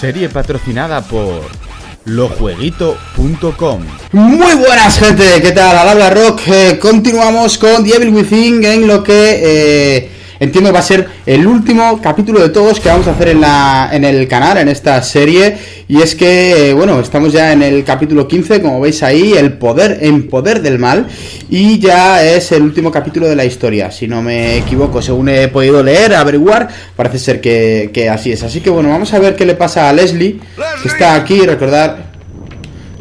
Serie patrocinada por lojueguito.com. Muy buenas gente, ¿qué tal? Al rock, eh, continuamos con The Evil Within en lo que eh, entiendo va a ser el último capítulo de todos que vamos a hacer en, la, en el canal, en esta serie. Y es que, eh, bueno, estamos ya en el capítulo 15, como veis ahí, el poder en poder del mal. Y ya es el último capítulo de la historia, si no me equivoco, según he podido leer, averiguar, parece ser que, que así es. Así que bueno, vamos a ver qué le pasa a Leslie, que está aquí, recordar...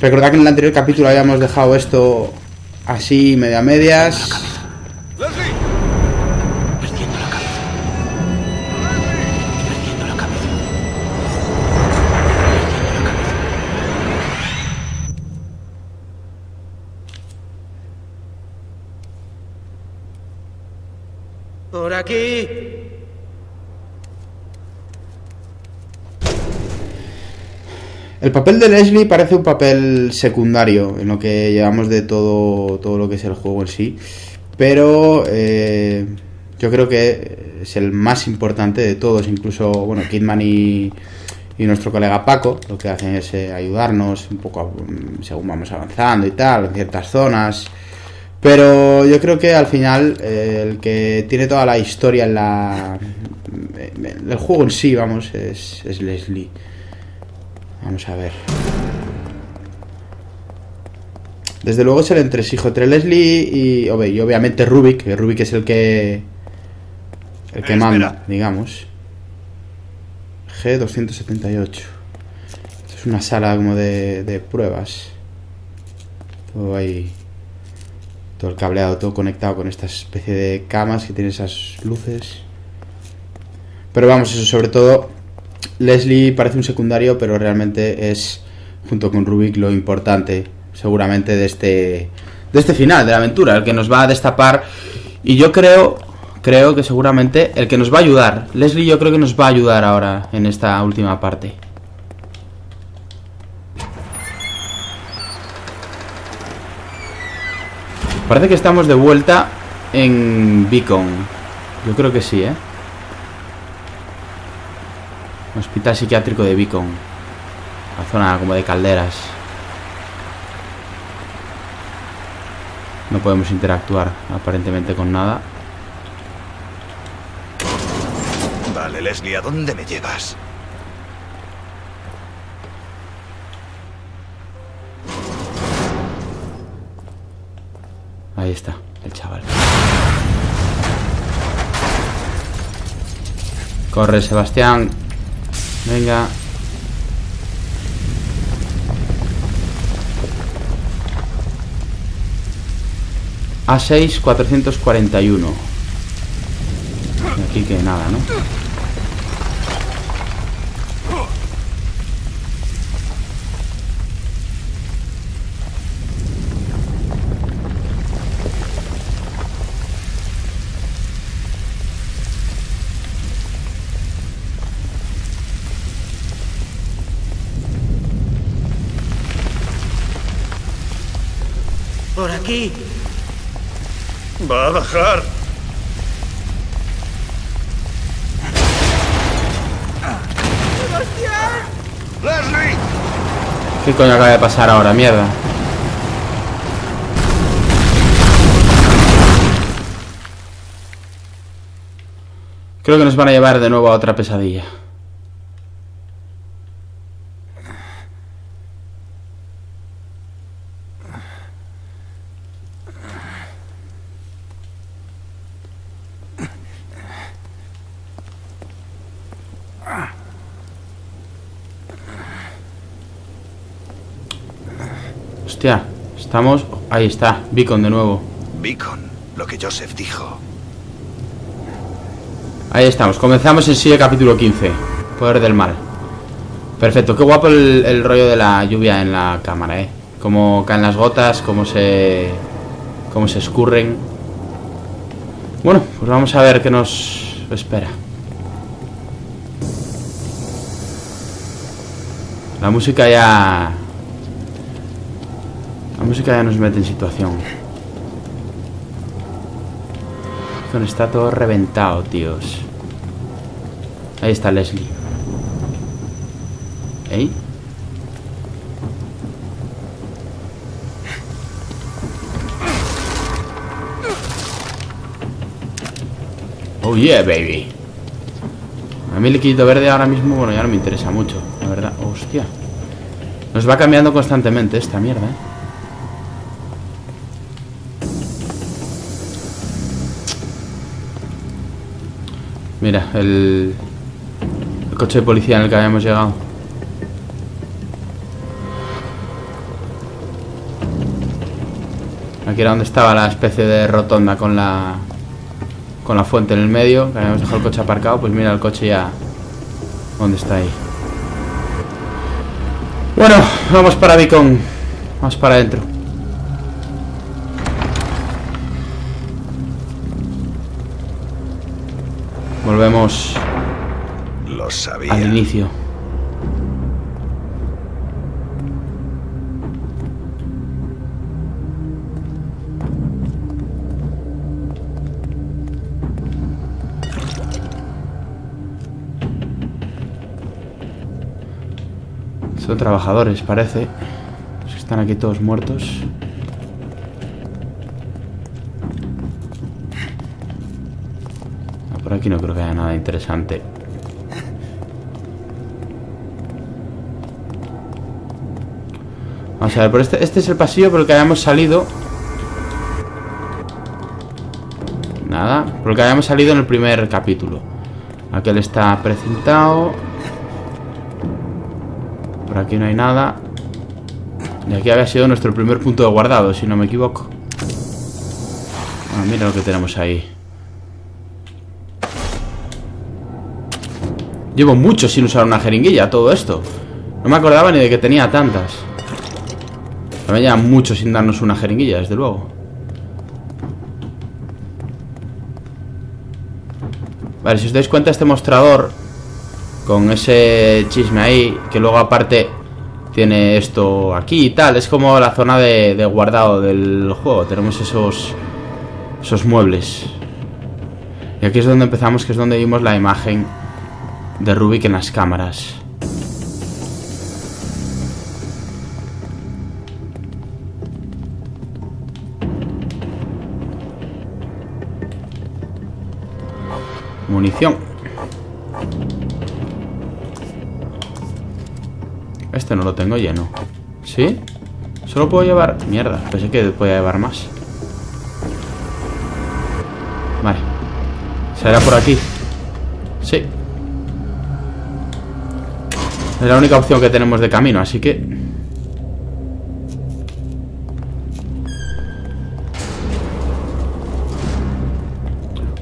Recordad que en el anterior capítulo habíamos dejado esto así, media medias. El papel de Leslie parece un papel secundario en lo que llevamos de todo, todo lo que es el juego en sí. Pero eh, yo creo que es el más importante de todos. Incluso, bueno, Kidman y, nuestro colega Paco lo que hacen es eh, ayudarnos un poco mm, según vamos avanzando y tal, en ciertas zonas. Pero yo creo que al final eh, el que tiene toda la historia en la el juego en sí, vamos, es Leslie. Vamos a ver. Desde luego es el entresijo entre Leslie y, y obviamente Rubik, que Rubik es el que el que Eh, manda, espera. digamos. G278. Esto es una sala como de, de pruebas. Todo ahí. Todo el cableado, todo conectado con esta especie de camas que tiene esas luces. Pero vamos, eso sobre todo. Leslie parece un secundario, pero realmente es, junto con Rubik, lo importante, seguramente, de este, de este final de la aventura, el que nos va a destapar. Y yo creo, creo que seguramente el que nos va a ayudar. Leslie, yo creo que nos va a ayudar ahora en esta última parte. Parece que estamos de vuelta en Beacon. Yo creo que sí, ¿eh? Hospital psiquiátrico de Beacon. La zona como de calderas. No podemos interactuar aparentemente con nada. Vale, Leslie, ¿a dónde me llevas? Ahí está, el chaval. Corre, Sebastián. Venga. A6 441. Y aquí que nada, ¿no? Aquí. Va a bajar. ¡Leslie! ¿Qué coño acaba de pasar ahora? Mierda. Creo que nos van a llevar de nuevo a otra pesadilla. Hostia, estamos... Ahí está, Beacon de nuevo. Beacon, lo que Joseph dijo. Ahí estamos, comenzamos el sigue capítulo 15 Poder del mal. Perfecto, qué guapo el, el rollo de la lluvia en la cámara, eh. Cómo caen las gotas, cómo se... Cómo se escurren. Bueno, pues vamos a ver qué nos espera. La música ya... Música ya nos mete en situación está todo reventado, tíos. Ahí está Leslie. ¿Eh? Oh yeah, baby. A mí el liquidito verde ahora mismo, bueno, ya no me interesa mucho, la verdad. Hostia. Nos va cambiando constantemente esta mierda, ¿eh? Mira, el, el coche de policía en el que habíamos llegado. Aquí era donde estaba la especie de rotonda con la con la fuente en el medio, habíamos dejado el coche aparcado, pues mira el coche ya dónde está ahí. Bueno, vamos para Beacon. Vamos para adentro. Volvemos Lo sabía. al inicio. Son trabajadores, parece. Están aquí todos muertos. Aquí no creo que haya nada interesante. Vamos a ver, por este, este es el pasillo por el que habíamos salido. Nada, por el que habíamos salido en el primer capítulo. Aquel está precintado. Por aquí no hay nada. Y aquí había sido nuestro primer punto de guardado, si no me equivoco. Bueno, mira lo que tenemos ahí. Llevo mucho sin usar una jeringuilla, todo esto. No me acordaba ni de que tenía tantas. También lleva mucho sin darnos una jeringuilla, desde luego. Vale, si os dais cuenta, este mostrador con ese chisme ahí, que luego aparte tiene esto aquí y tal, es como la zona de, de guardado del juego. Tenemos esos, esos muebles. Y aquí es donde empezamos, que es donde vimos la imagen de Rubik en las cámaras. Munición. Este no lo tengo lleno. ¿Sí? Solo puedo llevar... Mierda, pensé que podía llevar más. Vale. ¿Será por aquí? Es la única opción que tenemos de camino, así que...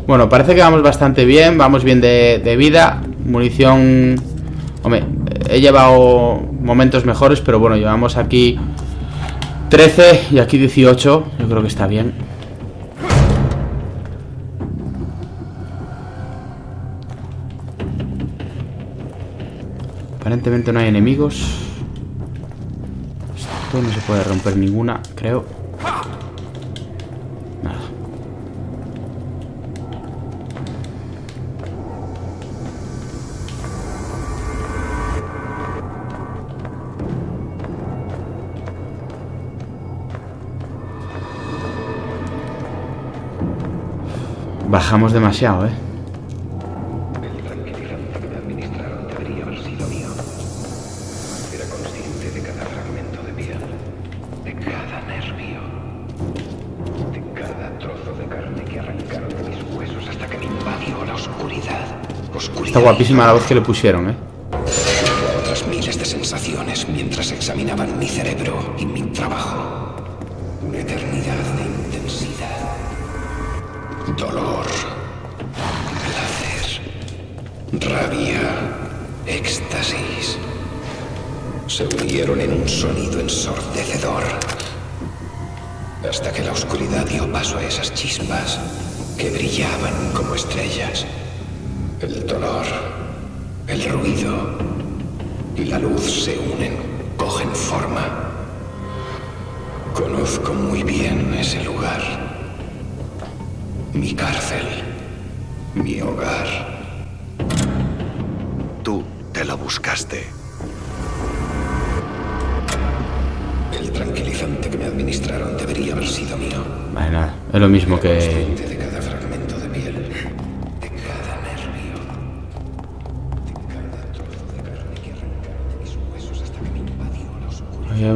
Bueno, parece que vamos bastante bien, vamos bien de, vida. Munición... Hombre, he llevado momentos mejores, pero bueno, llevamos aquí 13 y aquí 18. Yo creo que está bien. Aparentemente no hay enemigos. Esto no se puede romper ninguna, creo. Nada. Bajamos demasiado, ¿eh? Está guapísima la voz que le pusieron, ¿eh? Otras miles de sensaciones mientras examinaban mi cerebro y mi trabajo. Una eternidad de intensidad. Dolor. Placer. Rabia. Éxtasis. Se unieron en un sonido ensordecedor. Hasta que la oscuridad dio paso a esas chispas que brillaban como estrellas. El dolor, el ruido y la luz se unen, cogen forma. Conozco muy bien ese lugar. Mi cárcel, mi hogar. Tú te la buscaste. El tranquilizante que me administraron debería haber sido mío. Bueno, es lo mismo que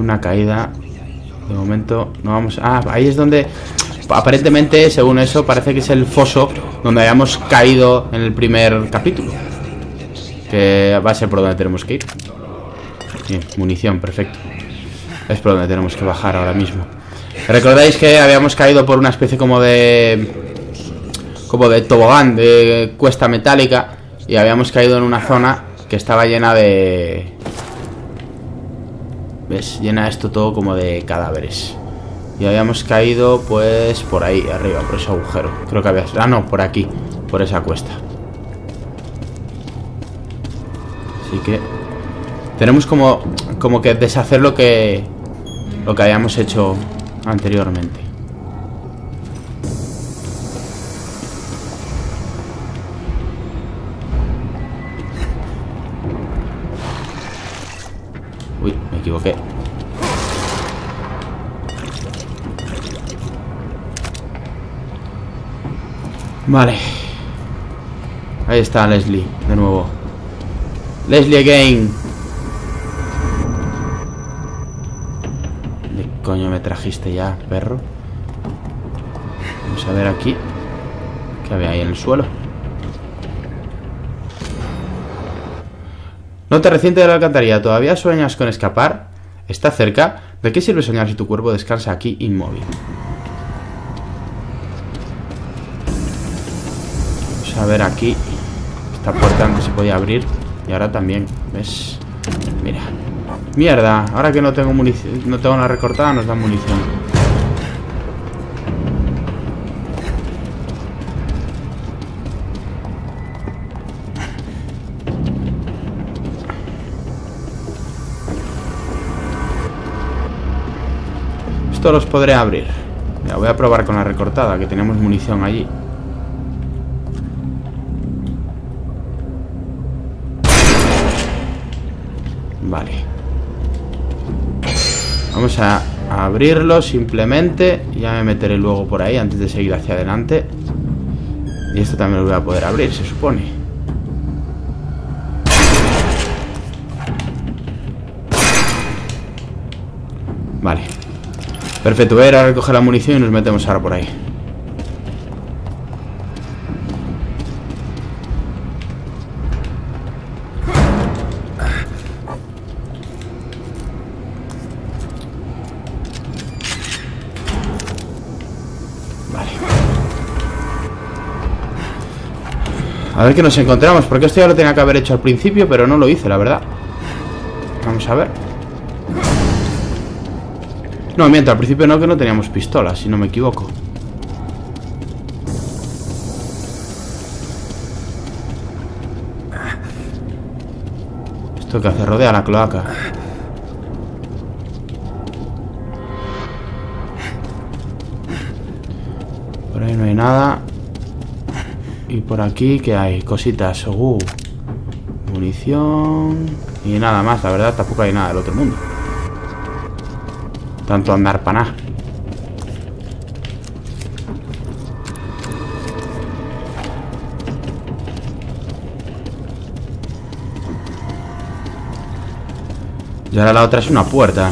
una caída. De momento no vamos... Ah, ahí es donde... Aparentemente, según eso, parece que es el foso donde habíamos caído en el primer capítulo. Que va a ser por donde tenemos que ir. Bien, munición, perfecto. Es por donde tenemos que bajar ahora mismo. ¿Recordáis que habíamos caído por una especie como de... Como de tobogán, de cuesta metálica Y habíamos caído en una zona que estaba llena de... ¿Ves? Llena esto todo como de cadáveres. Y habíamos caído pues por ahí, arriba, por ese agujero. Creo que había... Ah, no, por aquí, por esa cuesta. Así que... Tenemos como, como que deshacer lo que... Lo que habíamos hecho anteriormente equivoqué. Vale. Ahí está Leslie, de nuevo. Leslie again. ¿De coño me trajiste ya, perro? Vamos a ver aquí. ¿Qué había ahí en el suelo? Nota reciente de la alcantarilla. ¿Todavía sueñas con escapar? ¿Está cerca? ¿De qué sirve soñar si tu cuerpo descansa aquí inmóvil? Vamos a ver aquí. Esta puerta antes se podía abrir. Y ahora también. ¿Ves? Mira. Mierda. Ahora que no tengo munición. No tengo una recortada, nos dan munición. Esto los podré abrir. Ya voy a probar con la recortada, que tenemos munición allí. Vale. Vamos a abrirlo simplemente. Ya me meteré luego por ahí antes de seguir hacia adelante. Y esto también lo voy a poder abrir, se supone. Perfecto, voy a ir a recoger la munición y nos metemos ahora por ahí. Vale. A ver qué nos encontramos, porque esto ya lo tenía que haber hecho al principio, pero no lo hice, la verdad. Vamos a ver. No, mientras al principio no, que no teníamos pistolas, si no me equivoco. Esto que hace rodea la cloaca. Por ahí no hay nada. Y por aquí, ¿qué hay? Cositas. Uh, munición. Y nada más, la verdad, tampoco hay nada del otro mundo. Tanto andar para nada. Y ahora la otra es una puerta.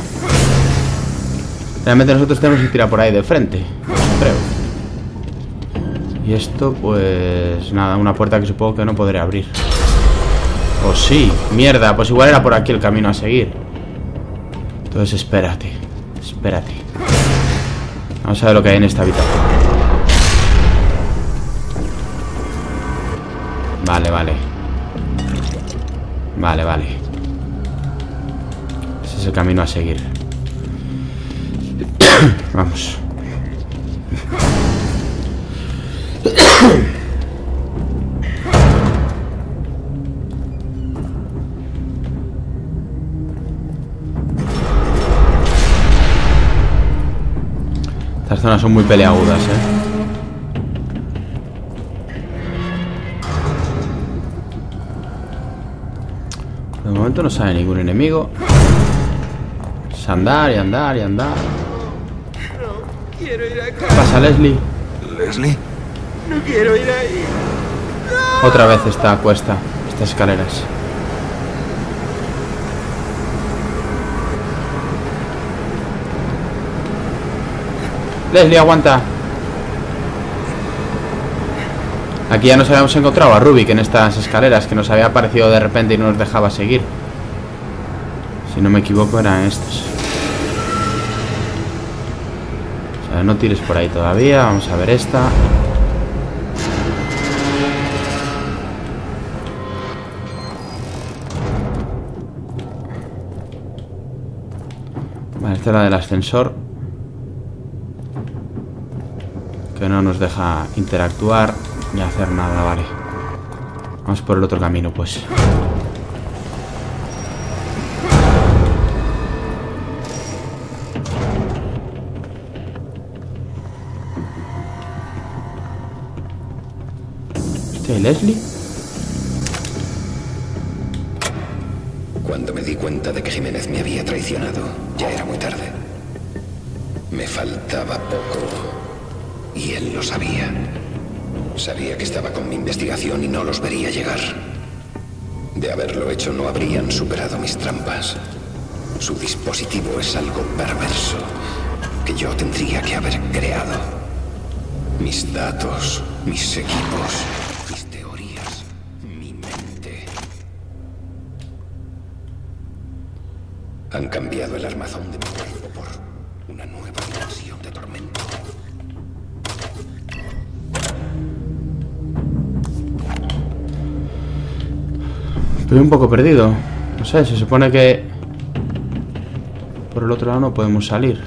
Realmente nosotros tenemos que tirar por ahí de frente. Creo. Y esto, pues... Nada, una puerta que supongo que no podré abrir. Oh, sí. Mierda, pues igual era por aquí el camino a seguir. Entonces espérate. Espérate. Vamos a ver lo que hay en esta habitación. Vale, vale. Vale, vale. Ese es el camino a seguir. Vamos. Estas zonas son muy peleagudas, ¿eh? De momento no sale ningún enemigo. Es andar y andar y andar. ¿Qué pasa, Leslie? Leslie. Otra vez esta cuesta, estas escaleras. Leslie, aguanta. Aquí ya nos habíamos encontrado a Rubik en estas escaleras que nos había aparecido de repente y no nos dejaba seguir. Si no me equivoco eran estos. O sea, no tires por ahí todavía. Vamos a ver esta. Vale, esta es la del ascensor. No nos deja interactuar ni hacer nada, vale. Vamos por el otro camino, pues. ¿y Leslie? Cuando me di cuenta de que Jiménez me había traicionado, ya era muy tarde. Me faltaba poco. Y él lo sabía. Sabía que estaba con mi investigación y no los vería llegar. De haberlo hecho no habrían superado mis trampas. Su dispositivo es algo perverso que yo tendría que haber creado. Mis datos, mis equipos, mis teorías, mi mente. Han cambiado el armazón de Estoy un poco perdido. No sé, se supone que... Por el otro lado no podemos salir.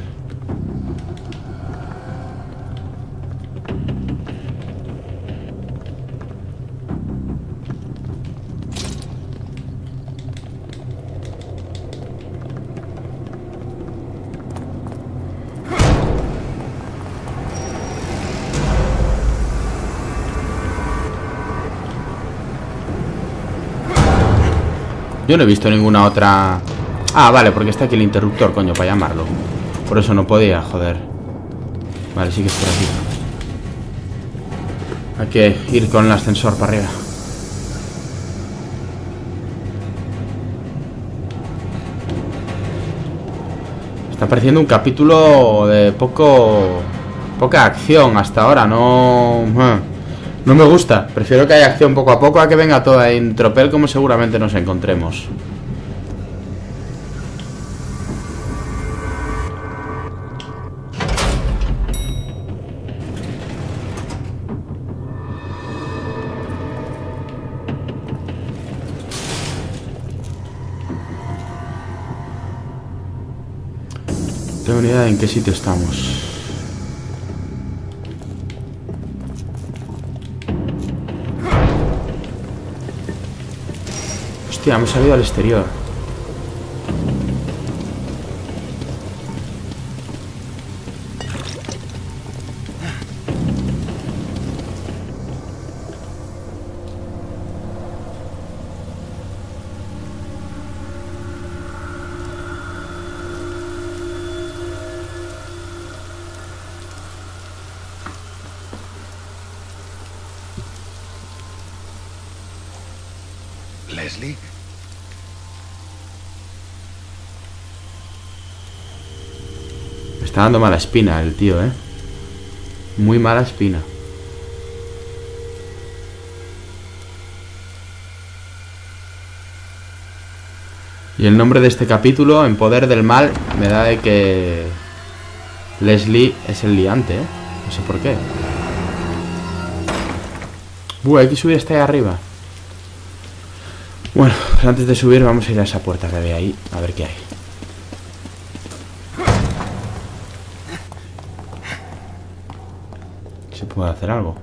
Yo no he visto ninguna otra... Ah, vale, porque está aquí el interruptor, coño, para llamarlo. Por eso no podía, joder. Vale, sí que es por aquí. Hay que ir con el ascensor para arriba. Está pareciendo un capítulo de poco... Poca acción hasta ahora, no... No me gusta. Prefiero que haya acción poco a poco a que venga toda en tropel como seguramente nos encontremos. En qué sitio estamos. Hostia, hemos salido al exterior. Dando mala espina el tío, ¿eh? Muy mala espina. Y el nombre de este capítulo, En Poder del Mal, me da de que Leslie es el liante, ¿eh? No sé por qué. Buah, hay que subir hasta ahí arriba. Bueno, pues antes de subir vamos a ir a esa puerta que ve ahí, a ver qué hay. ¿Se puede hacer algo?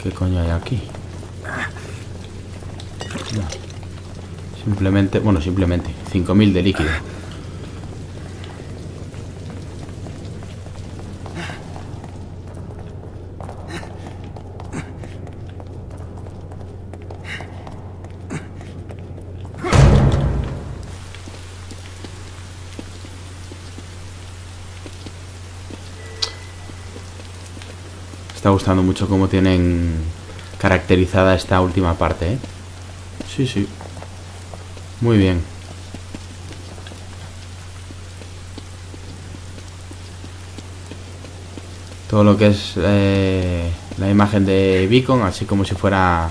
¿Qué coño hay aquí? Simplemente, bueno, simplemente 5000 de líquido. Gustando mucho cómo tienen caracterizada esta última parte, ¿eh? Sí, sí. Muy bien. Todo lo que es eh, la imagen de Beacon, así como si fuera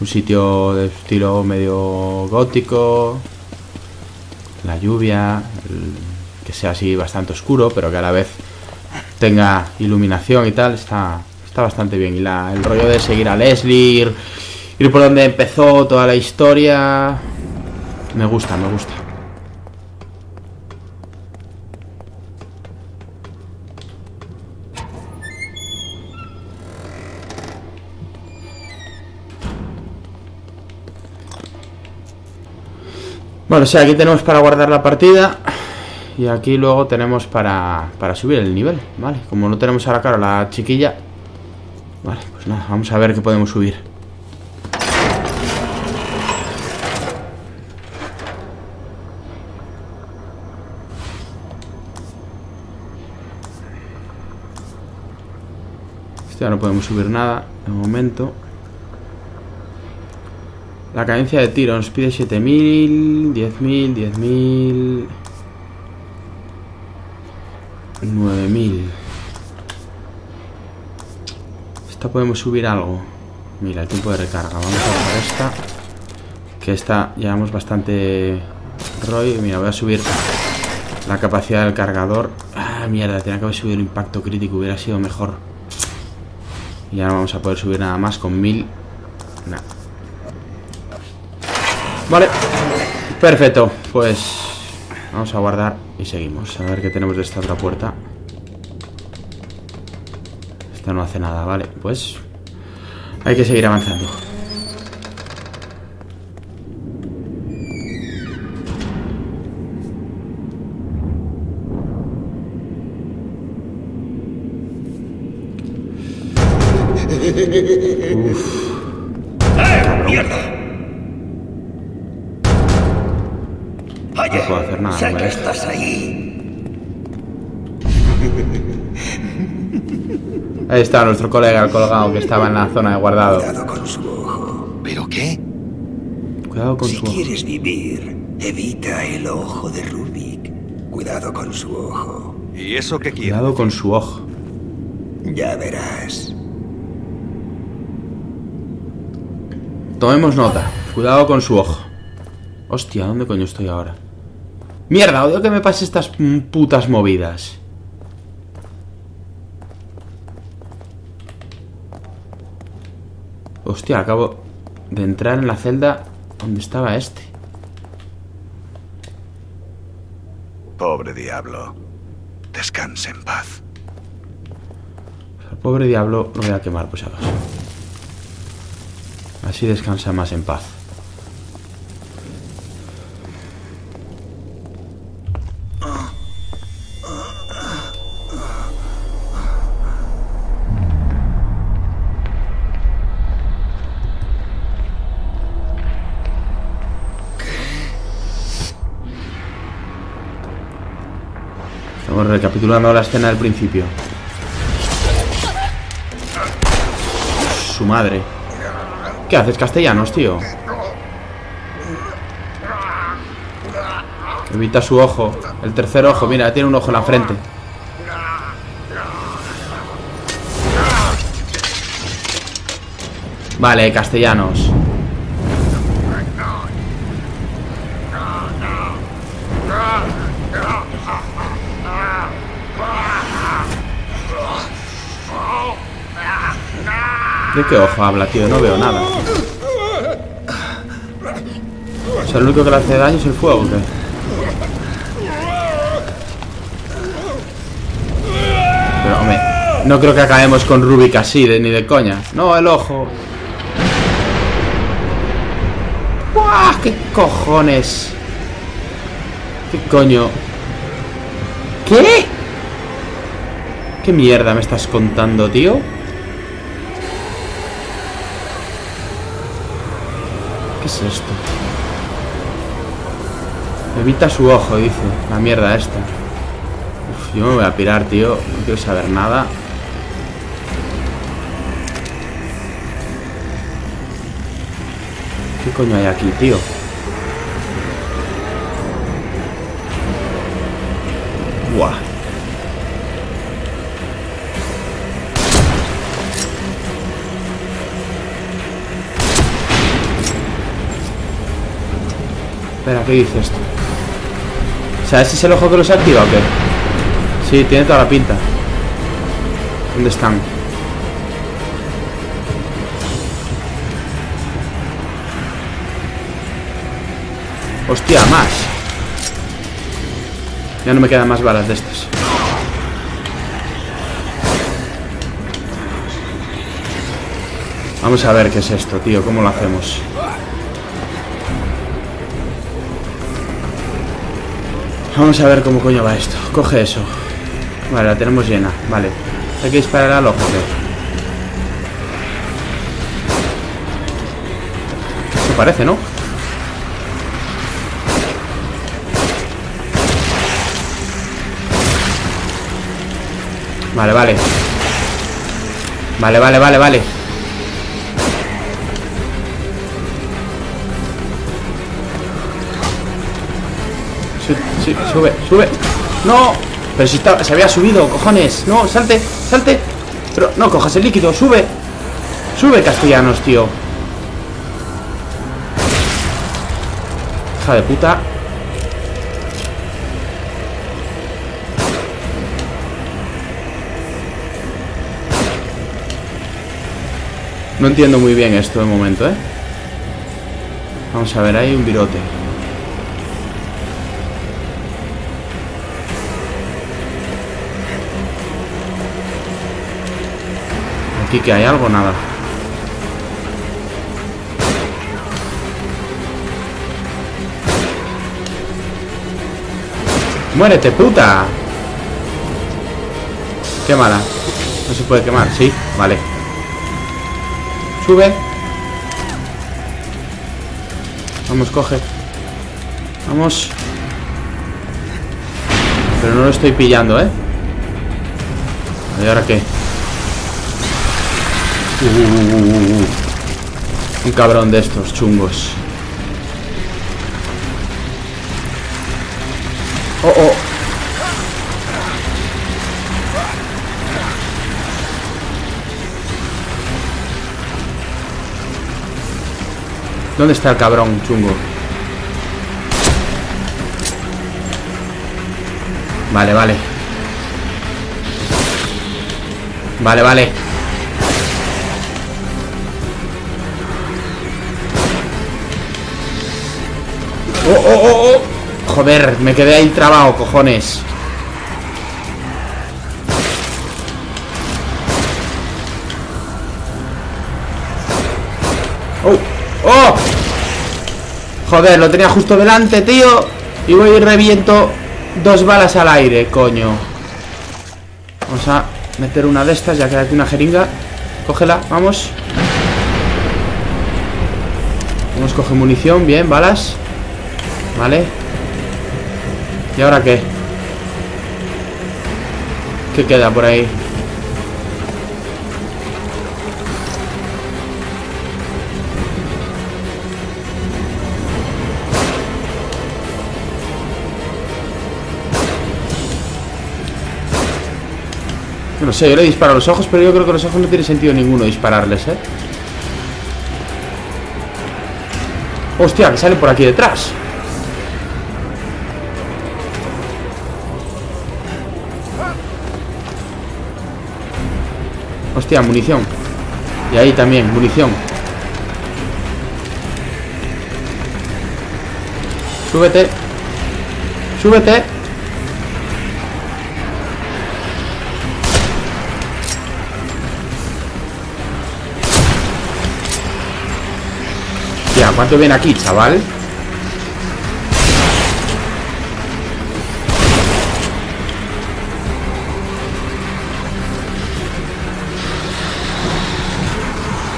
un sitio de estilo medio gótico. La lluvia, el- que sea así bastante oscuro, pero que a la vez tenga iluminación y tal, está, está bastante bien. Y la- el rollo de seguir a Leslie, ir, por donde empezó toda la historia, me gusta, me gusta. Bueno, o sea, aquí tenemos para guardar la partida y aquí luego tenemos para, para subir el nivel, ¿vale? Como no tenemos ahora, claro, la chiquilla Vale, pues nada, vamos a ver qué podemos subir Este ya no podemos subir nada de momento la cadencia de tiro nos pide 7000, 10000, 10000, 9000. Podemos subir algo. Mira, el tiempo de recarga. Vamos a usar esta. Que esta llevamos bastante rollo. Mira, voy a subir la capacidad del cargador. Ah, mierda, tenía que haber subido el impacto crítico. Hubiera sido mejor. Y ya no vamos a poder subir nada más con 1000. Nada. Vale, perfecto, pues vamos a guardar y seguimos. A ver qué tenemos de esta otra puerta. Esta no hace nada, vale, pues hay que seguir avanzando. Está nuestro colega el colgado que estaba en la zona de guardado. Cuidado con su ojo. ¿Pero qué? Cuidado con Si su ojo. quieres vivir, evita el ojo de Rubik. Cuidado con su ojo. ¿Y eso qué quiere? Cuidado con su ojo. Ya verás. Tomemos nota. Cuidado con su ojo. Hostia, ¿dónde coño estoy ahora? Mierda, odio que me pase estas putas movidas. Hostia, acabo de entrar en la celda donde estaba este. Pobre diablo. Descanse en paz. Al pobre diablo lo voy a quemar, pues acaso. Así descansa más en paz. Recapitulando la escena del principio. Su madre. ¿Qué haces, castellanos, tío? Evita su ojo. El tercer ojo, mira, tiene un ojo en la frente. Vale, castellanos. ¿De qué ojo habla, tío? No veo nada. O sea, lo único que le hace daño es el fuego, ¿o. Pero, hombre, no creo que acabemos con Rubik así, de, ni de coña. No, el ojo. ¡Buah! ¿Qué cojones? ¿Qué coño? ¿Qué? ¿Qué mierda me estás contando, tío? ¿Qué es esto? Evita su ojo, dice. La mierda esta. Uf, yo me voy a pirar, tío. No quiero saber nada. ¿Qué coño hay aquí, tío? Espera, ¿qué dice esto? ¿Sabes si es el ojo que los activa o qué? Sí, tiene toda la pinta. ¿Dónde están? Hostia, más. Ya no me quedan más balas de estas. Vamos a ver qué es esto, tío. ¿Cómo lo hacemos? Vamos a ver cómo coño va esto. Coge eso. Vale, la tenemos llena. Vale. Hay que disparar al ojo, ¿qué? Eso parece, ¿no? Vale, vale. Vale, vale, vale, vale. Sube, sube. ¡No! Pero si está, se había subido, cojones. No, salte, salte. Pero no cojas el líquido, sube. Sube, castellanos, tío. Hija de puta. No entiendo muy bien esto de momento, ¿eh? Vamos a ver, hay un virote. Que hay algo, nada. ¡Muérete, puta! Qué mala. No se puede quemar, sí, vale. Sube. Vamos, coge. Vamos. Pero no lo estoy pillando, ¿eh? ¿Y ahora qué? Un cabrón de estos chungos. Oh, oh. ¿Dónde está el cabrón chungo? Vale, vale. Vale, vale. Oh, oh, oh, oh. Joder, me quedé ahí trabado, cojones. Oh, oh. Joder, lo tenía justo delante, tío. Y voy y reviento dos balas al aire, coño. Vamos a meter una de estas, ya queda aquí una jeringa. Cógela, vamos. Vamos, coge munición, bien, balas. Vale. ¿Y ahora qué? ¿Qué queda por ahí? No sé, yo le disparo a los ojos, pero yo creo que los ojos no tiene sentido ninguno dispararles, ¿eh? Hostia, que sale por aquí detrás. Munición. Y ahí también, munición. Súbete. Súbete. Hostia, ¿cuánto viene aquí, chaval?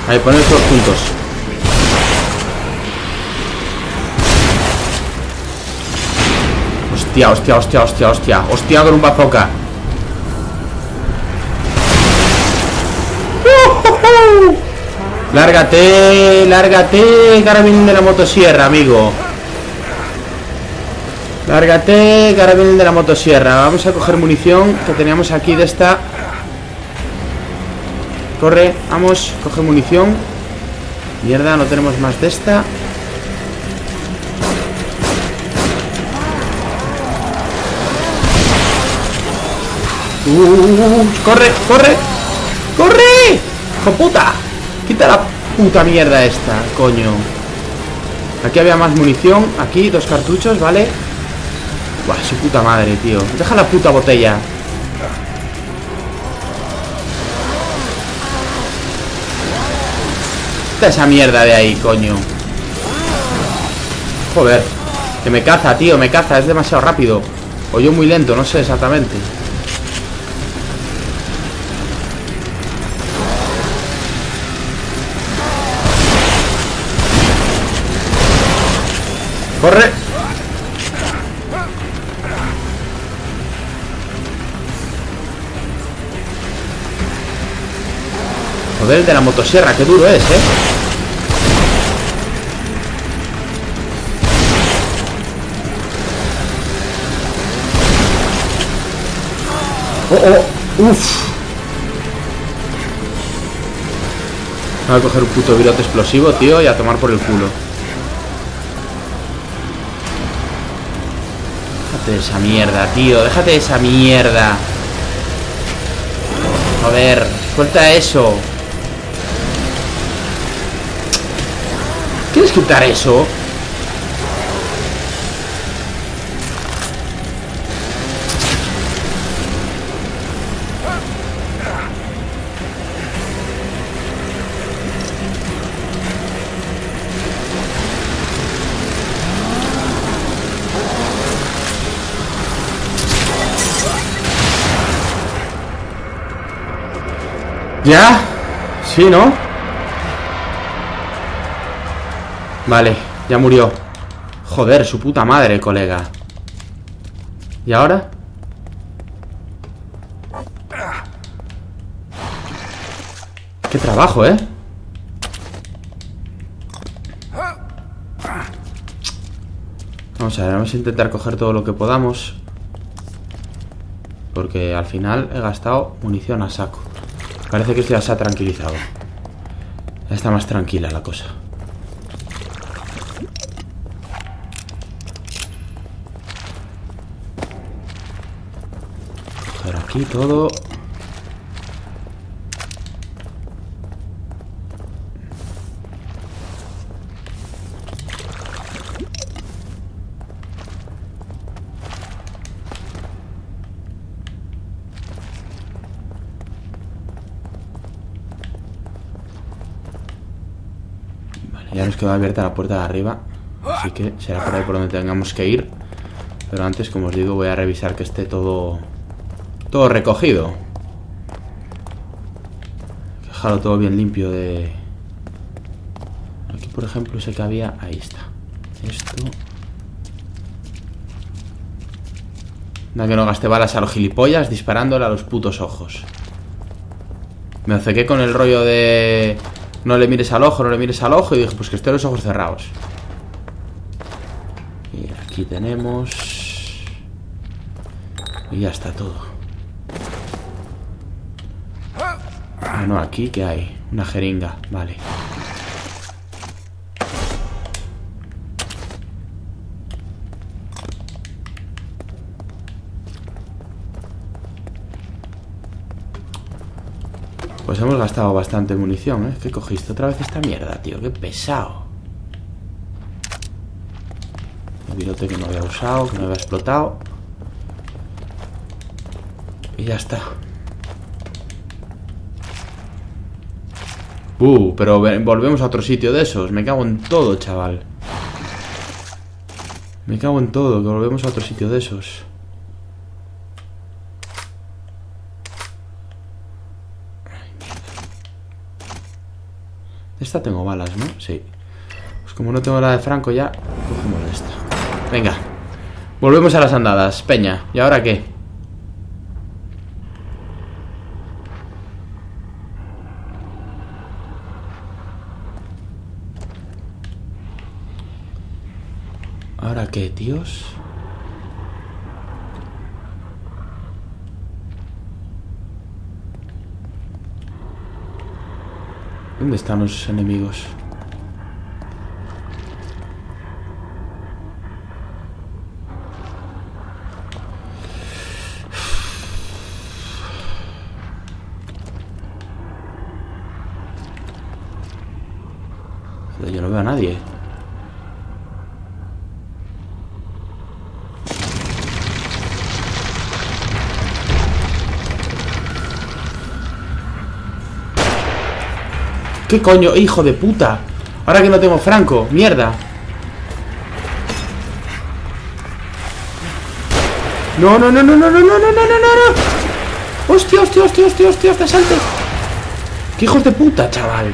Ahí, poner todos juntos. Hostia, hostia, hostia, hostia, hostia. Hostia con un bazooka. Lárgate, lárgate, carabín de la motosierra, amigo. Lárgate, carabín de la motosierra. Vamos a coger munición que teníamos aquí de esta. Corre, vamos, coge munición. Mierda, no tenemos más de esta. Uh, corre, corre, corre. ¡Hijo puta! Quita la puta mierda esta, coño. Aquí había más munición. Aquí, dos cartuchos, ¿vale? Buah, su puta madre, tío. Deja la puta botella. Esa mierda de ahí, coño. Joder. Que me caza, tío, me caza. Es demasiado rápido. O yo muy lento, no sé exactamente. ¡Corre! Joder, de la motosierra, qué duro es, ¿eh? ¡Oh, oh! ¡Uf! Voy a coger un puto virote explosivo, tío, y a tomar por el culo. Déjate de esa mierda, tío. Déjate de esa mierda. Joder, suelta eso. ¿Quieres quitar eso? ¿Ya? Sí, ¿no? Vale, ya murió Joder, su puta madre, colega ¿Y ahora? Qué trabajo, ¿eh? Vamos a ver, vamos a intentar coger todo lo que podamos Porque al final he gastado munición a saco Parece que esto ya se ha tranquilizado. Ya está más tranquila la cosa. Coger aquí todo. Vale, ya nos queda abierta la puerta de arriba. Así que será por ahí por donde tengamos que ir. Pero antes, como os digo, voy a revisar que esté todo... Todo recogido. Dejarlo todo bien limpio de... Aquí, por ejemplo, sé que había... Ahí está. Esto... Nada que no gaste balas a los gilipollas disparándole a los putos ojos. Me acerqué con el rollo de... No le mires al ojo, no le mires al ojo Y dije, pues que esté los ojos cerrados Y aquí tenemos Y ya está todo Ah, no, aquí ¿qué hay? Una jeringa, vale Pues hemos gastado bastante munición, ¿eh? ¿Qué cogiste otra vez esta mierda, tío? Qué pesado. El virote que no había usado, que no había explotado. Y ya está. Uh, pero volvemos a otro sitio de esos. Me cago en todo, chaval. Me cago en todo, que volvemos a otro sitio de esos. Esta tengo balas, ¿no? Sí. Pues como no tengo la de Franco ya, cogemos esta. Venga. Volvemos a las andadas, Peña. ¿Y ahora qué? ¿Ahora tíos? ¿Dónde están los enemigos? Joder, Yo no veo a nadie. ¿Qué coño? ¡Hijo de puta! Ahora que no tengo Franco, mierda. No, no, no, no, no, no, no, no, no, no, no. Hostia, hostia, hostia, hostia, hostia, hostia, salte. ¡Qué hijos de puta, chaval!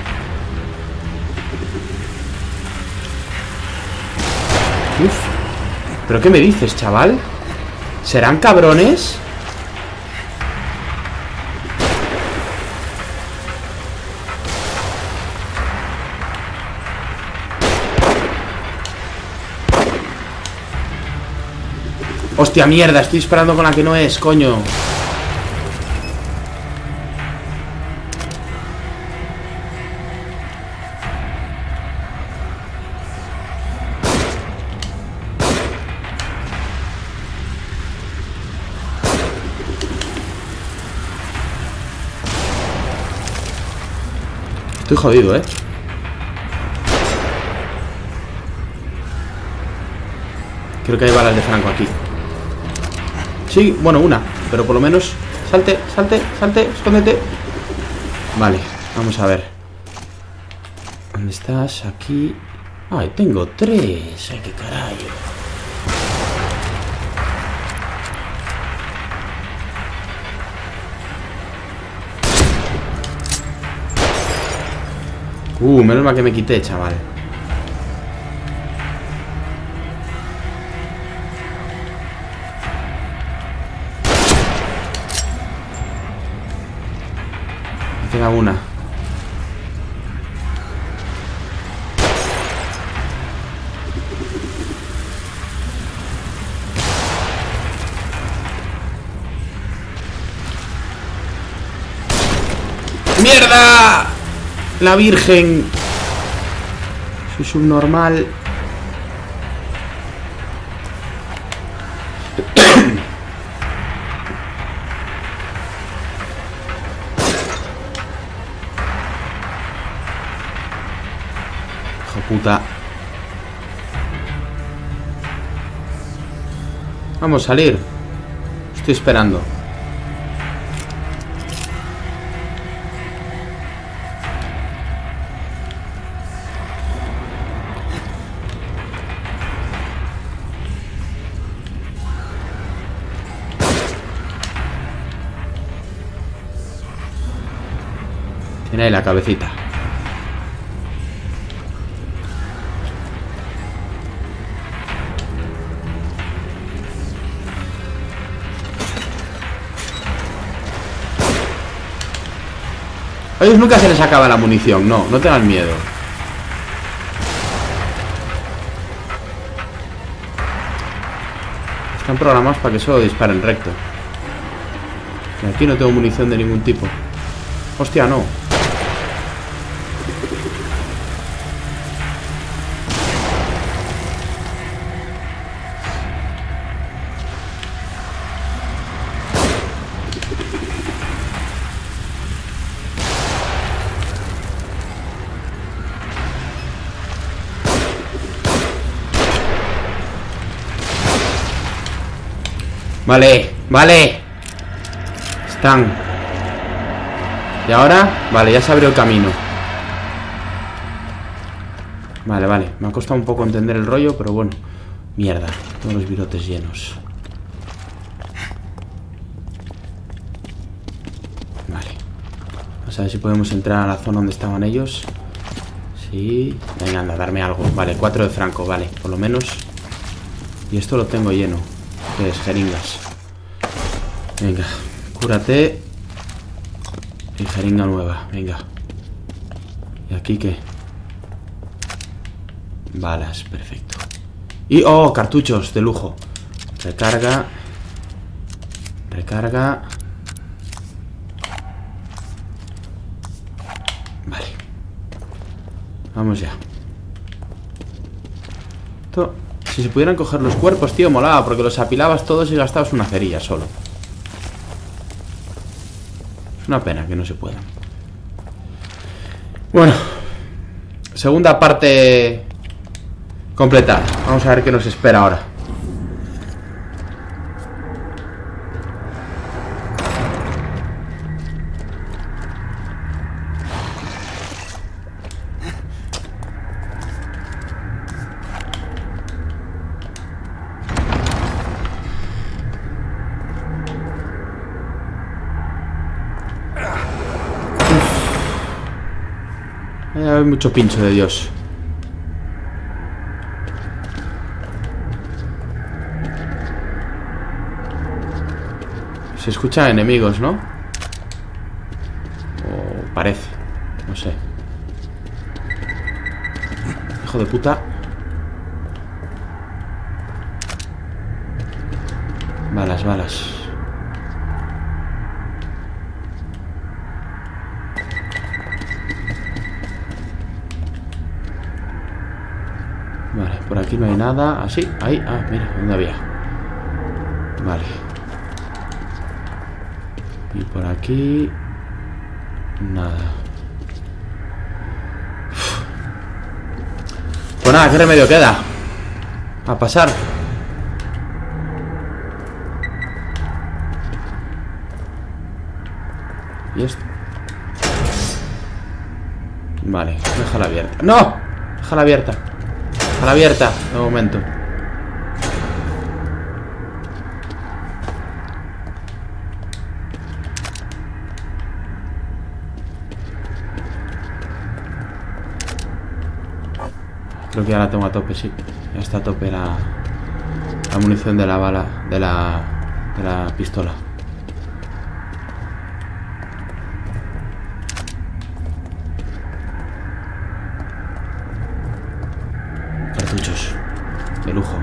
Uf. ¿Pero qué me dices, chaval? ¿Serán cabrones? Hostia, mierda, estoy disparando con la que no es, coño. Estoy jodido, ¿eh? Creo que hay balas de Franco aquí. Sí, bueno, una. Pero por lo menos... Salte, salte, salte, escóndete. Vale, vamos a ver. ¿Dónde estás? Aquí... Ay, tengo tres. Ay, qué carajo. Uh, menos mal que me quité, chaval. Una. ¡Mierda! La Virgen. Soy subnormal. Vamos a salir. Estoy esperando. Tiene ahí la cabecita. A ellos nunca se les acaba la munición, no, no tengan miedo. Están programados para que solo disparen recto. Y aquí no tengo munición de ningún tipo. Hostia, no. Vale, vale. Están. Y ahora, vale, ya se abrió el camino. Vale, vale. Me ha costado un poco entender el rollo, pero bueno. Mierda, todos los virotes llenos. Vale. Vamos a ver si podemos entrar a la zona donde estaban ellos. Sí. Venga, anda, darme algo. Vale, cuatro de franco, vale, por lo menos. Y esto lo tengo lleno. Que es jeringas. Venga, cúrate. Y jeringa nueva, venga. ¿Y aquí qué? Balas, perfecto. Y, oh, cartuchos de lujo. Recarga. Recarga. Vale. Vamos ya. Esto, si se pudieran coger los cuerpos, tío, molaba, porque los apilabas todos y gastabas una cerilla solo. Es una pena que no se pueda. Bueno, segunda parte completada. Vamos a ver qué nos espera ahora. Eh, hay mucho pincho de Dios. Se escuchan enemigos, ¿no? O parece. No sé. Hijo de puta. Balas, balas. Vale, por aquí no hay nada. Así, ahí. Ah, mira, ¿dónde había? Vale. Y por aquí... Nada. Pues nada, ¿qué remedio queda? A pasar. ¿Y esto? Vale, déjala abierta. ¡No! Déjala abierta. Déjala abierta, de momento. Creo que ya la tengo a tope, sí. Ya está a tope la, la munición de la bala, de la, de la pistola. Cartuchos. De lujo.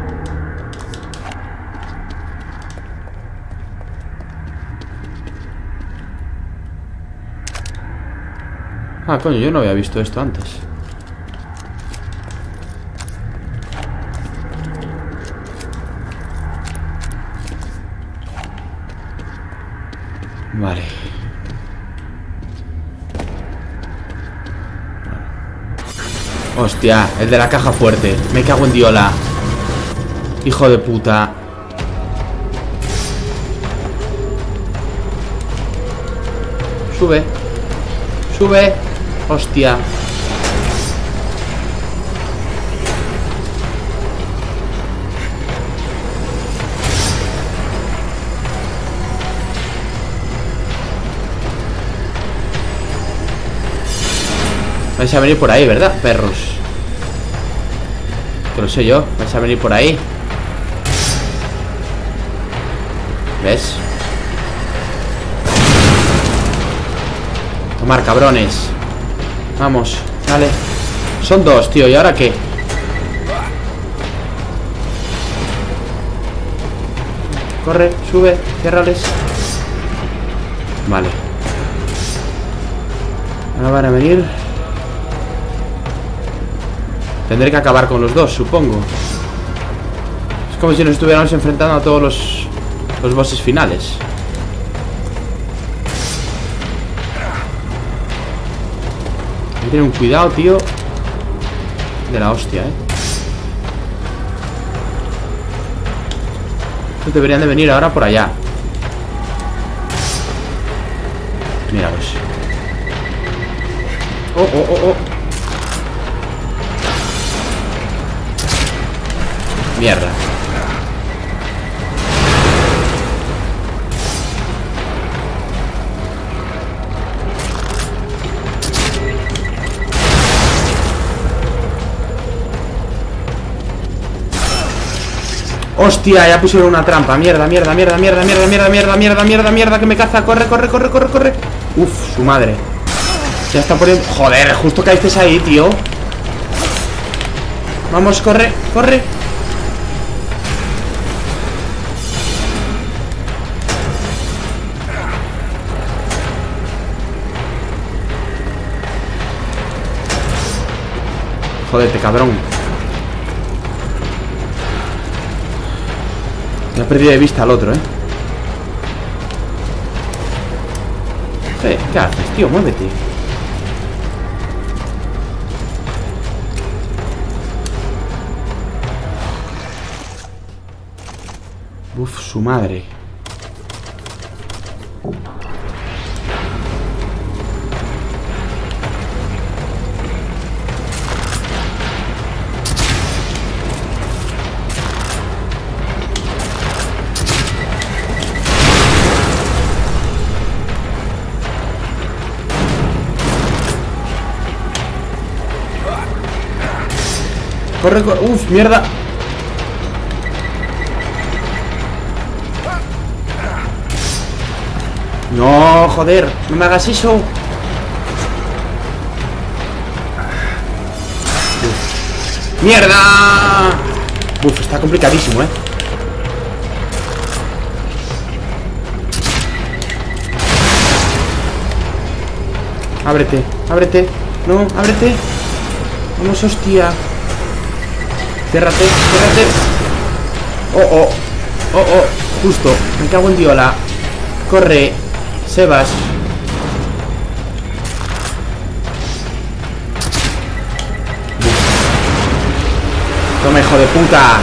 Ah, coño, yo no había visto esto antes. Vale. Hostia, el de la caja fuerte. Me cago en Diola. Hijo de puta. Sube. Sube. Hostia. Vais a venir por ahí, ¿verdad, perros? Que lo sé yo Vais a venir por ahí ¿Ves? Tomar, cabrones Vamos, dale. Son dos, tío, ¿y ahora qué? Corre, sube, ciérrales. Vale. Ahora van a venir. Tendré que acabar con los dos, supongo. Es como si nos estuviéramos enfrentando a todos los Los bosses finales que un cuidado, tío De la hostia, eh. Estos deberían de venir ahora por allá. Míralos Oh, oh, oh, oh Hostia, ya pusieron una trampa. Mierda, mierda, mierda, mierda, mierda, mierda, mierda, mierda, mierda, mierda, que me caza. Corre, corre, corre, corre, corre. Uf, su madre. Ya está poniendo... Joder, justo caíste ahí, tío. Vamos, corre, corre. Jodete, este cabrón. Me ha perdido de vista al otro, ¿eh? ¿Qué haces, tío? Muévete. Uf, su madre. Corre, corre. Uf, mierda. No, joder, no me hagas eso. ¡Mierda! Uf, está complicadísimo, ¿eh? Ábrete, ábrete. No, ábrete. Vamos, hostia. Ciérrate, ciérrate. Oh, oh. Oh, oh. Justo. Me cago en diola. Corre. Sebas. Toma, hijo de puta.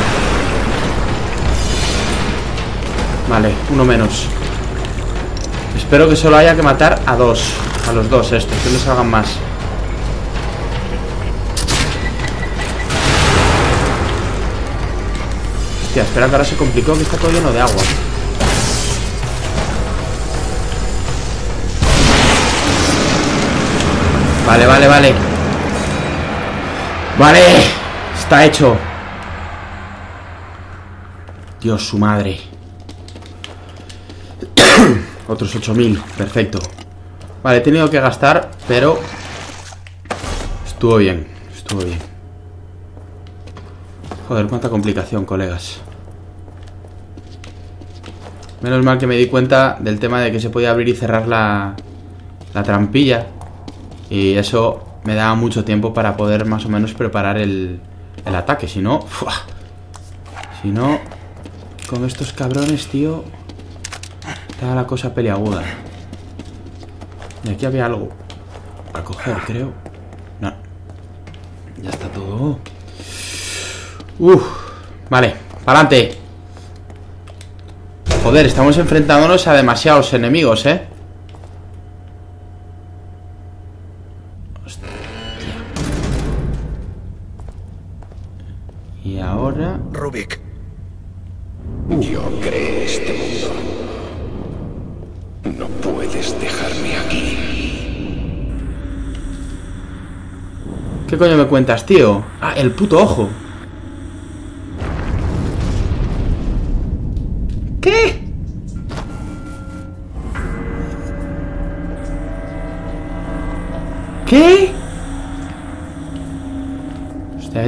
Vale, uno menos. Espero que solo haya que matar a dos. A los dos estos, que no salgan más. Hostia, espera que ahora se complicó que está todo lleno de agua. Vale, vale, vale. Vale. Está hecho. Dios, su madre. Otros 8000. Perfecto. Vale, he tenido que gastar, pero... Estuvo bien. Estuvo bien. Joder, cuánta complicación, colegas. Menos mal que me di cuenta del tema de que se podía abrir y cerrar la, la trampilla. Y eso me daba mucho tiempo para poder más o menos preparar el, el ataque. Si no, si no, con estos cabrones, tío, estaba la cosa peliaguda. Y aquí había algo a coger, creo. No. Ya está todo. Uf. Vale, para adelante. Joder, estamos enfrentándonos a demasiados enemigos, ¿eh? Hostia. Y ahora... Rubik, Yo creé este mundo. No puedes dejarme aquí. ¿Qué coño me cuentas, tío? Ah, el puto ojo.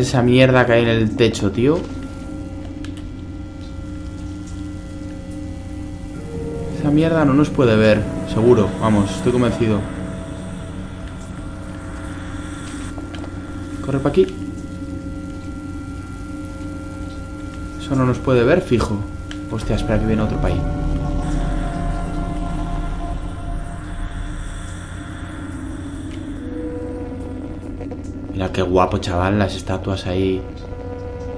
Esa mierda que hay en el techo, tío. Esa mierda no nos puede ver, seguro. Vamos, estoy convencido. Corre para aquí. Eso no nos puede ver, fijo. Hostia, espera que viene otro país. Qué guapo, chaval, las estatuas ahí.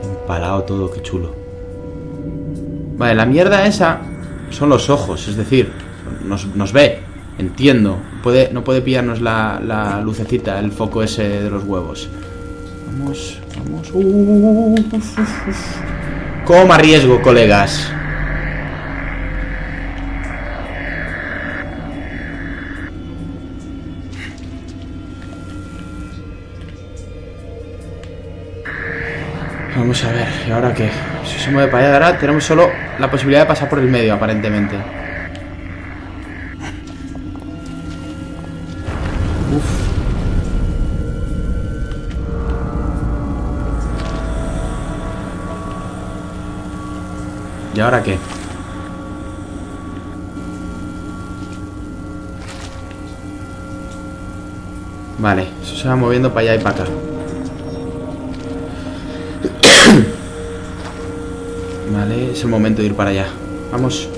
Empalado todo, qué chulo. Vale, la mierda esa son los ojos, es decir, nos, nos ve, entiendo. Puede, no puede pillarnos la, la lucecita, el foco ese de los huevos. Vamos, vamos. Uh, uf, uf, uf. ¿Cómo me arriesgo, colegas? Vamos a ver, ¿y ahora qué? Si se mueve para allá, ahora tenemos solo la posibilidad de pasar por el medio, aparentemente. Uf. ¿Y ahora qué? Vale, eso se va moviendo para allá y para acá. Es el momento de ir para allá. Vamos.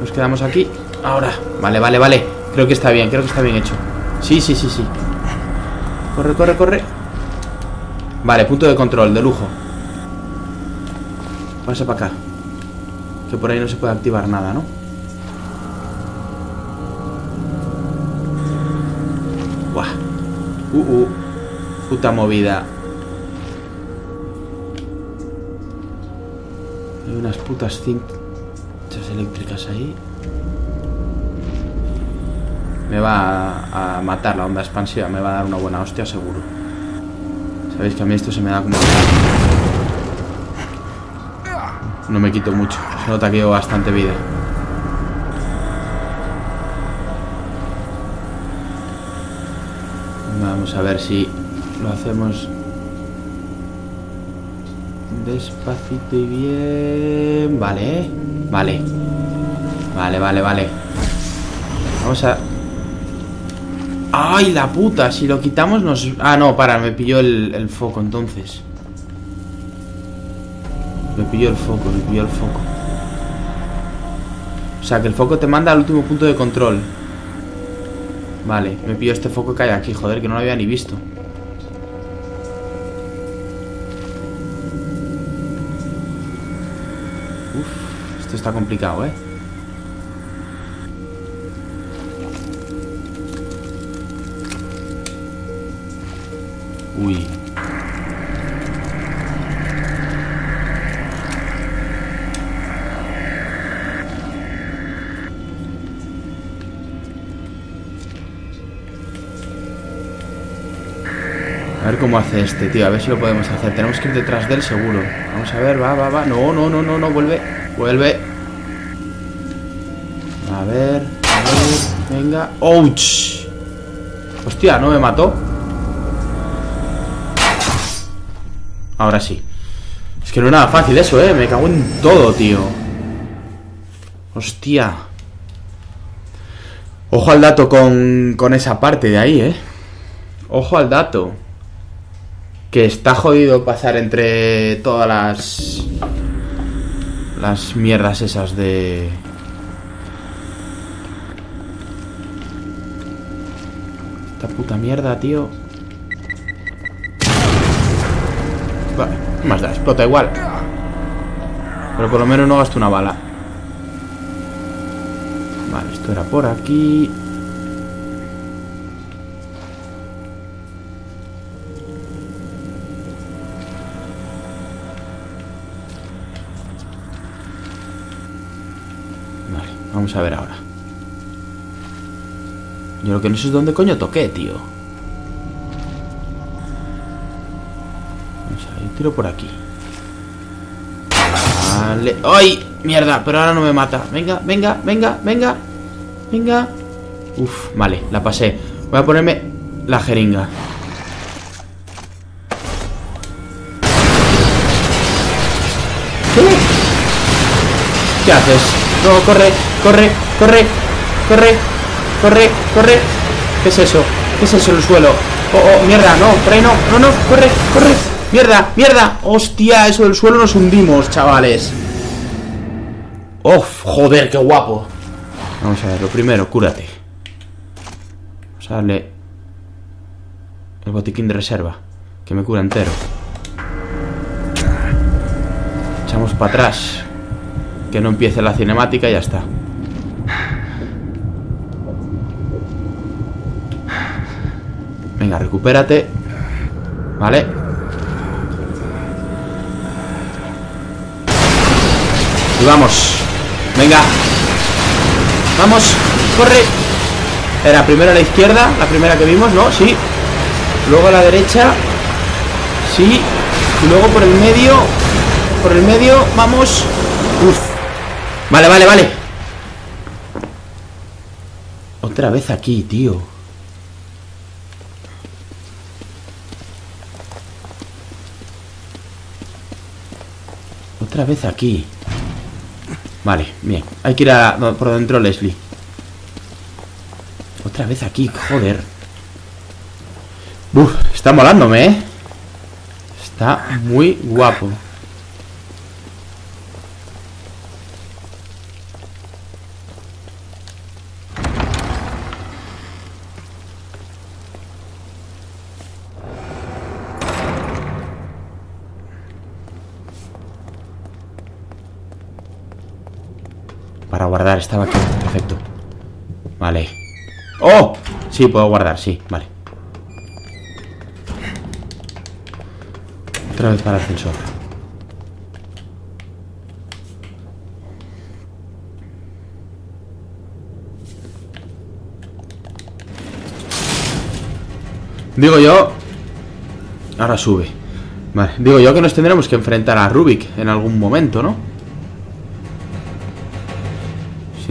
Nos quedamos aquí. Ahora. Vale, vale, vale. Creo que está bien, creo que está bien hecho. Sí, sí, sí, sí. Corre, corre, corre. Vale, punto de control, de lujo. Pasa para acá. Que por ahí no se puede activar nada, ¿no? Buah. Uh, uh. Puta movida. Unas putas cintas eléctricas ahí. Me va a, matar la onda expansiva. Me va a dar una buena hostia, seguro. Sabéis que a mí esto se me da como... No me quito mucho. Se nota que llevo bastante vida. Vamos a ver si lo hacemos despacito y bien. Vale, vale. Vale, vale, vale. Vamos a... ¡Ay, la puta! Si lo quitamos nos... Ah, no, para, me pilló el, el foco entonces. Me pilló el foco, me pilló el foco. O sea, que el foco te manda al último punto de control. Vale, me pilló este foco que hay aquí, joder, que no lo había ni visto. Esto está complicado, ¿eh? Uy. A ver cómo hace este, tío. A ver si lo podemos hacer. Tenemos que ir detrás de él seguro. Vamos a ver, va, va, va. No, no, no, no, no. Vuelve. Vuelve. A ver. A ver. Venga. ¡Ouch! Hostia, no me mató. Ahora sí. Es que no es nada fácil eso, eh. Me cago en todo, tío. Hostia. Ojo al dato con, con esa parte de ahí, eh. Ojo al dato. Que está jodido pasar entre todas las... Las mierdas esas de... Esta puta mierda, tío. Vale, ¿qué más da? Explota igual. Pero por lo menos no gasto una bala. Vale, esto era por aquí. Vamos a ver ahora. Yo lo que no sé es dónde coño toqué, tío. Vamos a ver, yo tiro por aquí. Vale. ¡Ay! Mierda, pero ahora no me mata. Venga, venga, venga, venga. Venga. Uf, vale, la pasé. Voy a ponerme la jeringa. ¿Qué? ¿Qué haces? No, corre, corre, corre, corre, corre, corre. ¿Qué es eso? ¿Qué es eso el suelo? Oh, oh, mierda, no, por ahí no, no, no, corre, corre. Mierda, mierda. Hostia, eso del suelo nos hundimos, chavales. Uf, joder, qué guapo. Vamos a ver, lo primero, cúrate. Vamos a darle el botiquín de reserva, que me cura entero. Echamos para atrás. Que no empiece la cinemática y ya está. Venga, recupérate. Vale. Y vamos. Venga. Vamos. Corre. Era primero a la izquierda, la primera que vimos, ¿no? Sí. Luego a la derecha. Sí. Y luego por el medio. Por el medio. Vamos. Uf. Vale, vale, vale. Otra vez aquí, tío. Otra vez aquí. Vale, bien. Hay que ir a, por dentro, Leslie. Otra vez aquí, joder. Uf, está molándome, ¿eh? Está muy guapo. para guardar Perfecto. Vale. ¡Oh! Sí, puedo guardar, sí, vale. Otra vez para el ascensor. Digo yo... Ahora sube. Vale, digo yo que nos tendremos que enfrentar a Rubik en algún momento, ¿no?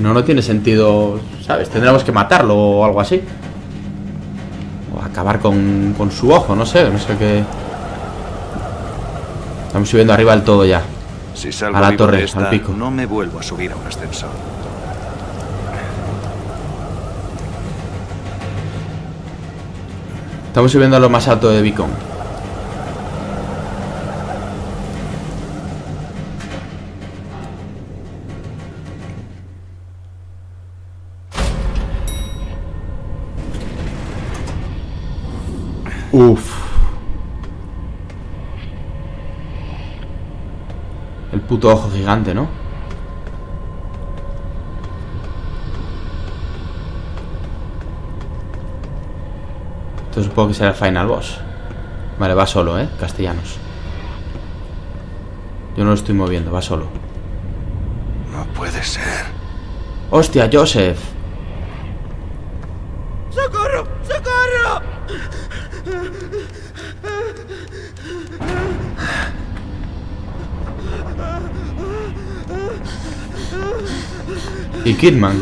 No, no tiene sentido, ¿sabes? Tendremos que matarlo o algo así. O acabar con, con su ojo, no sé, no sé qué... Estamos subiendo arriba del todo ya. Si salgo A la torre, de esta, al pico. no me vuelvo a subir a un ascensor. Estamos subiendo a lo más alto de Beacon. Puto ojo gigante, ¿no? Esto supongo que será el final boss. Vale, va solo, ¿eh? Castellanos. Yo no lo estoy moviendo, va solo. No puede ser. ¡Hostia, Joseph! Y Kidman.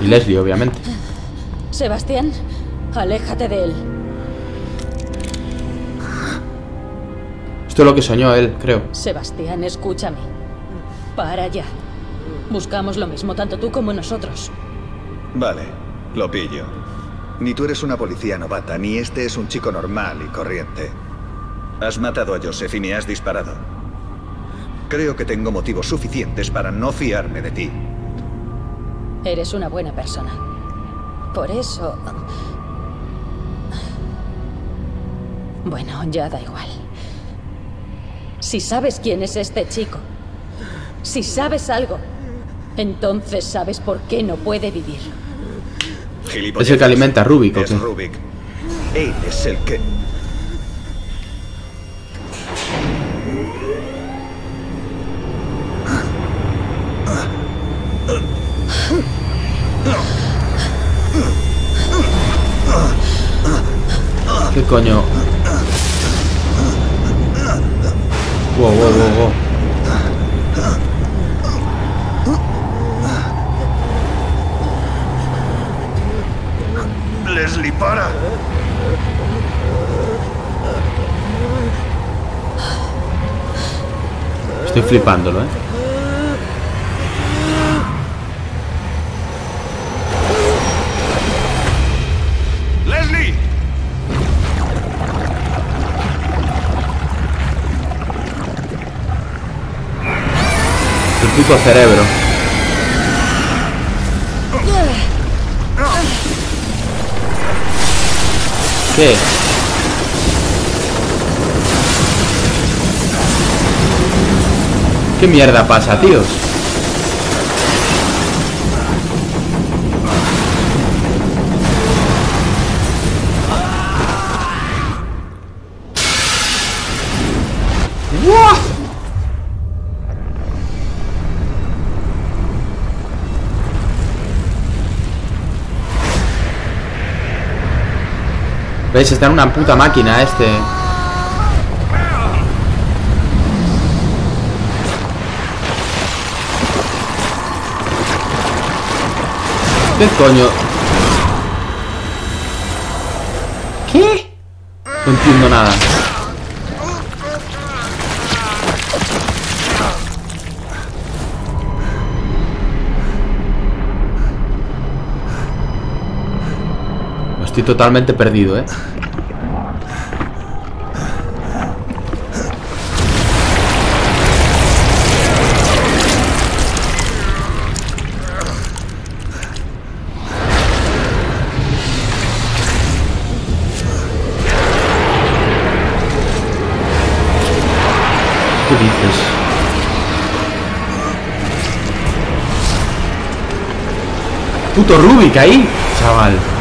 Y Leslie, obviamente. Sebastián, aléjate de él. Esto es lo que soñó él, creo. Sebastián, escúchame. Para ya. Buscamos lo mismo, tanto tú como nosotros. Vale, lo pillo. Ni tú eres una policía novata, ni este es un chico normal y corriente. Has matado a Joseph y me has disparado. Creo que tengo motivos suficientes para no fiarme de ti. Eres una buena persona. Por eso... Bueno, ya da igual. Si sabes quién es este chico, si sabes algo, entonces sabes por qué no puede vivir. Es el que alimenta a Rubik, ¿o Es? Rubik. Él es el que... ¿Qué coño? Wow, wow, wow, wow. Leslie, para. Estoy flipándolo, ¿eh? Puto cerebro. ¿Qué? ¿Qué mierda pasa, tíos? ¿Ves? Está en una puta máquina este. ¿Qué coño? ¿Qué? No entiendo nada. Estoy totalmente perdido, ¿eh? ¿Qué dices? puto Rubik ahí, chaval.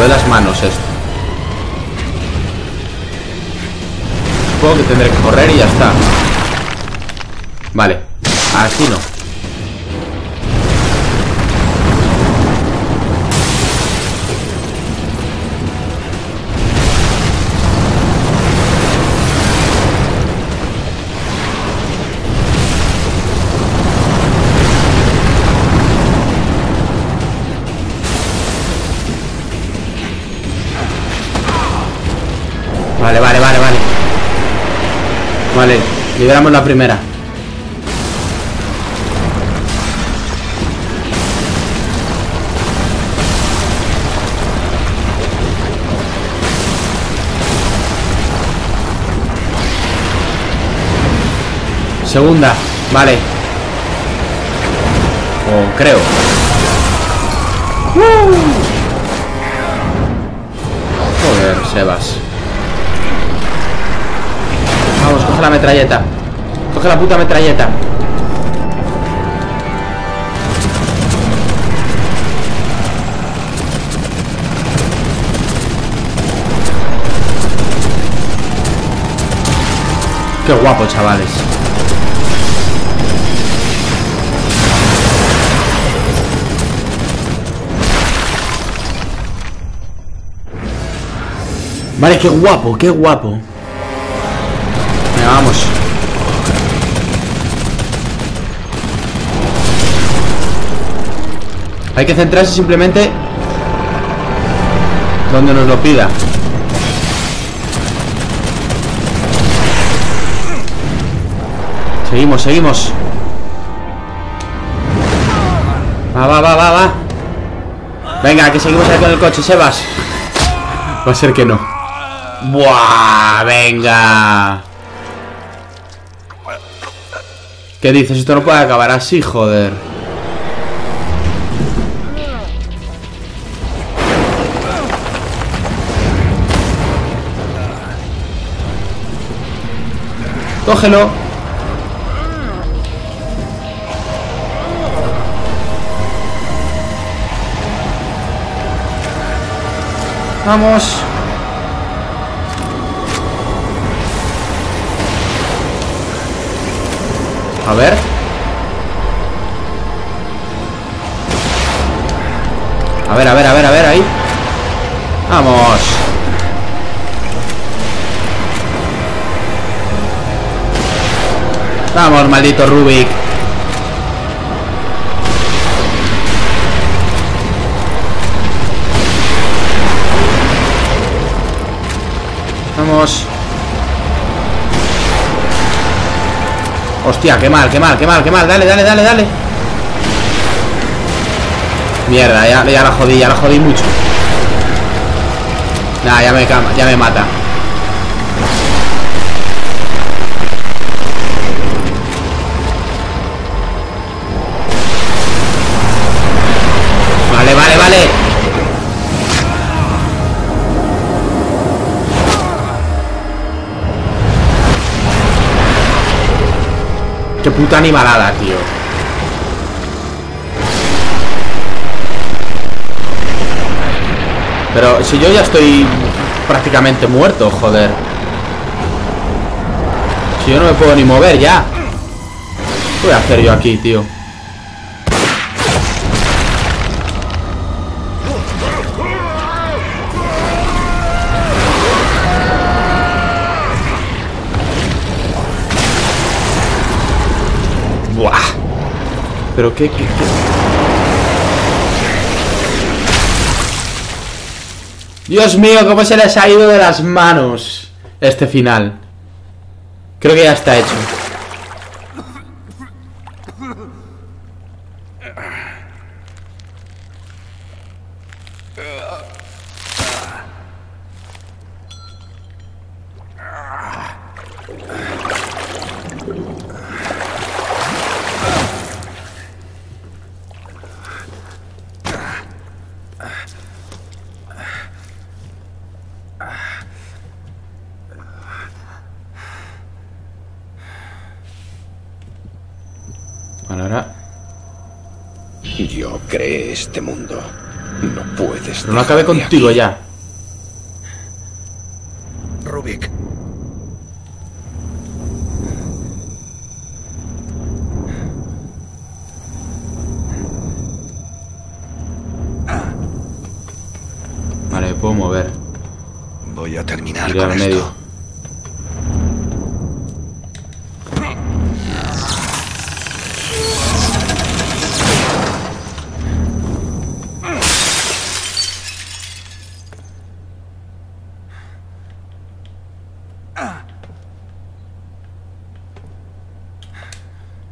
De las manos esto. Supongo que tendré que correr y ya está. Vale, así no. Liberamos la primera. Segunda, vale. O creo. Joder, Sebas. Vamos, coge la metralleta. Coge la puta metralleta. Qué guapo, chavales. Vale, qué guapo, qué guapo. Venga, vamos. Hay que centrarse simplemente donde nos lo pida. Seguimos, seguimos. Va, va, va, va, va. Venga, que seguimos ahí con el coche, Sebas. Va a ser que no. Buah, venga. ¿Qué dices? Esto no puede acabar así, joder. Cógelo. Vamos. A ver. A ver, a ver, a ver, a ver, Vamos, maldito Rubik. Vamos. Hostia, qué mal, qué mal, qué mal, qué mal. Dale, dale, dale, dale. Mierda, ya, ya la jodí, ya la jodí mucho. Nah, ya me, ya me mata. Puta animalada, tío. Pero si yo ya estoy prácticamente muerto, joder. Si yo no me puedo ni mover ya. ¿Qué voy a hacer yo aquí, tío? Pero? Dios mío, cómo se les ha ido de las manos este final. Creo que ya está hecho. Pero no dejarme contigo ya. Rubik. Vale, me puedo mover. Voy a terminar Iré con al esto. medio.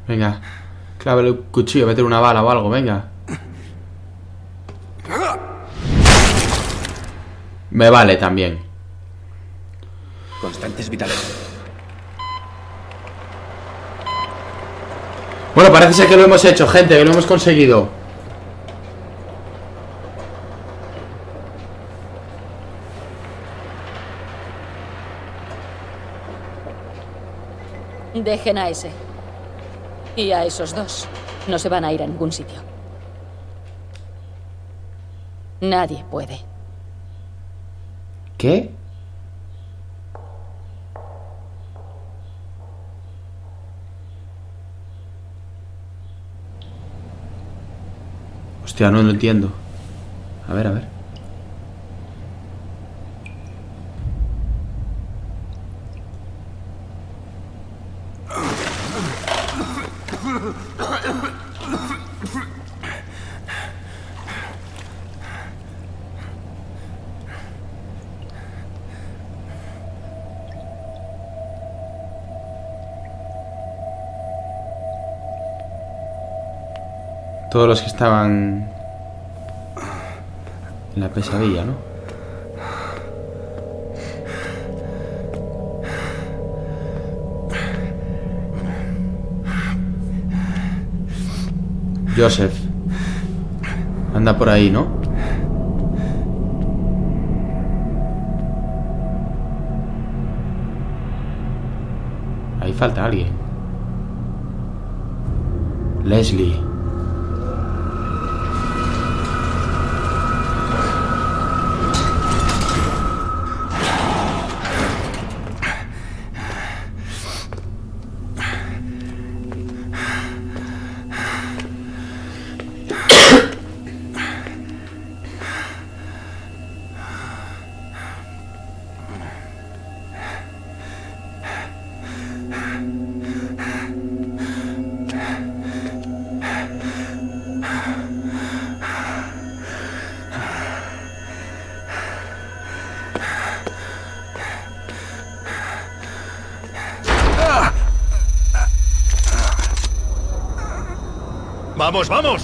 Venga, clávale un cuchillo, meter una bala o algo, venga. Me vale también. Constantes vitales. Bueno, parece ser que lo hemos hecho, gente, que lo hemos conseguido. Dejen a ese. Y a esos dos. No se van a ir a ningún sitio. Nadie puede. ¿Qué? Hostia, no lo entiendo. A ver, a ver. Todos los que estaban en la pesadilla, ¿no? Joseph. Anda por ahí, ¿no? Ahí falta alguien. Leslie. ¡Vamos, vamos!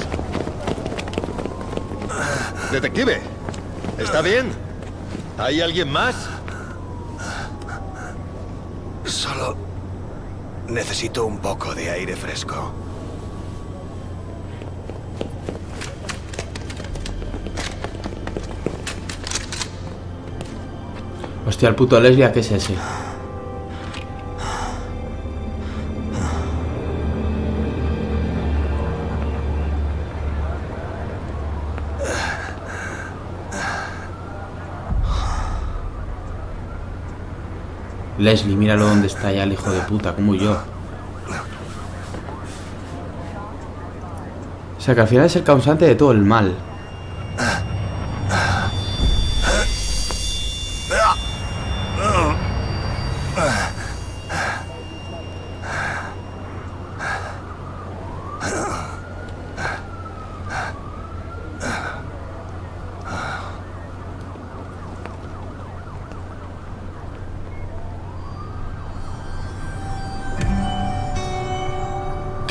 Detective, ¿está bien? ¿Hay alguien más? Solo necesito un poco de aire fresco. Hostia, el puto Leslie, ¿a qué es ese? Leslie, míralo dónde está ya el hijo de puta, como yo. O sea que al final es el causante de todo el mal.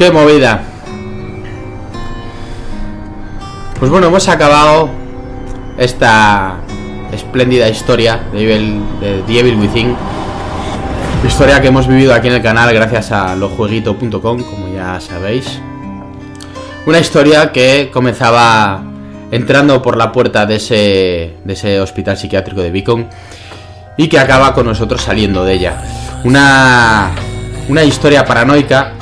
¡Qué movida! Pues bueno, hemos acabado esta espléndida historia de Evil, de The Evil Within. Historia que hemos vivido aquí en el canal gracias a lojueguito.com, como ya sabéis. Una historia que comenzaba entrando por la puerta de ese, de ese hospital psiquiátrico de Beacon y que acaba con nosotros saliendo de ella. Una, una historia paranoica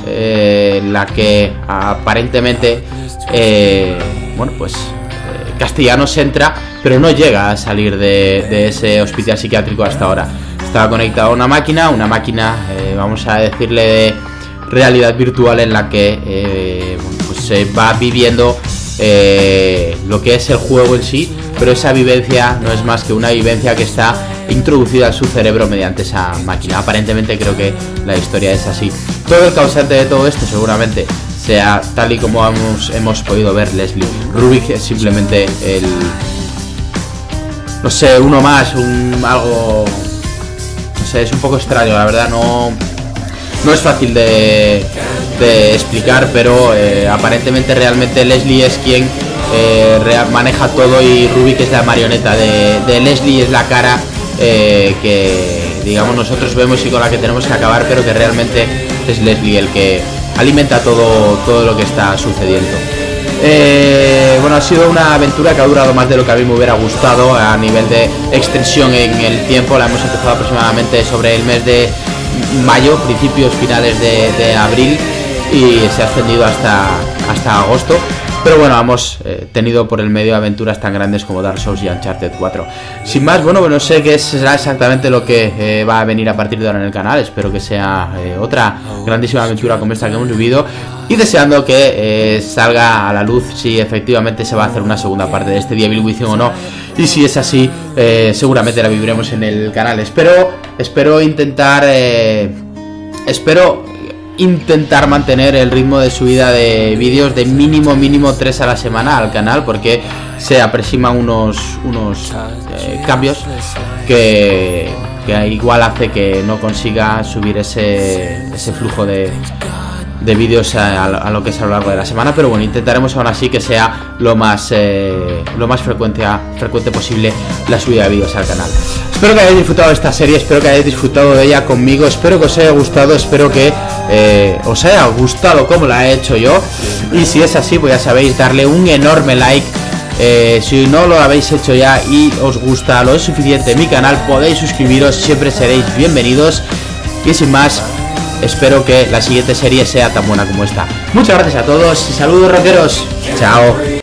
en la que aparentemente, eh, bueno, pues eh, Castellanos entra, pero no llega a salir de, ese hospital psiquiátrico hasta ahora. Estaba conectado a una máquina, una máquina, eh, vamos a decirle, de realidad virtual en la que eh, pues se va viviendo lo que es el juego en sí, pero esa vivencia no es más que una vivencia que está introducida en su cerebro mediante esa máquina. Aparentemente creo que la historia es así. Todo el causante de todo esto seguramente sea tal y como hemos, podido ver Leslie. Rubik es simplemente el... No sé, uno más, un algo... No sé, es un poco extraño, la verdad no... No es fácil de, explicar, pero eh, aparentemente realmente Leslie es quien eh, maneja todo y Rubik es la marioneta de, de Leslie, es la cara eh, que digamos nosotros vemos y con la que tenemos que acabar, pero que realmente es Leslie el que alimenta todo, todo lo que está sucediendo. Eh, bueno, ha sido una aventura que ha durado más de lo que a mí me hubiera gustado a nivel de extensión en el tiempo. La hemos empezado aproximadamente sobre el mes de mayo, principios finales de, de abril y se ha extendido hasta, hasta agosto. Pero bueno, hemos eh, tenido por el medio aventuras tan grandes como Dark Souls y Uncharted 4. Sin más, bueno, no sé qué será exactamente lo que eh, va a venir a partir de ahora en el canal. Espero que sea eh, otra grandísima aventura como esta que hemos vivido. Y deseando que salga a la luz si efectivamente se va a hacer una segunda parte de este Devil Within o no. Y si es así, seguramente la viviremos en el canal. Espero, espero intentar... espero intentar mantener el ritmo de subida de vídeos de mínimo mínimo 3 a la semana al canal porque se aproximan unos unos eh, cambios que, que igual hace que no consiga subir ese, ese flujo de, de vídeos a, a lo que es a lo largo de la semana pero bueno intentaremos aún así que sea lo más eh, lo más frecuente, frecuente posible la subida de vídeos al canal. Espero que hayáis disfrutado de esta serie espero que hayáis disfrutado de ella conmigo espero que os haya gustado espero que eh, os haya gustado como la he hecho yo. Y si es así pues ya sabéis darle un enorme like eh, si no lo habéis hecho ya y os gusta lo es suficiente mi canal podéis suscribiros siempre seréis bienvenidos. Y sin más espero que la siguiente serie sea tan buena como esta. Muchas gracias a todos y saludos rockeros. Chao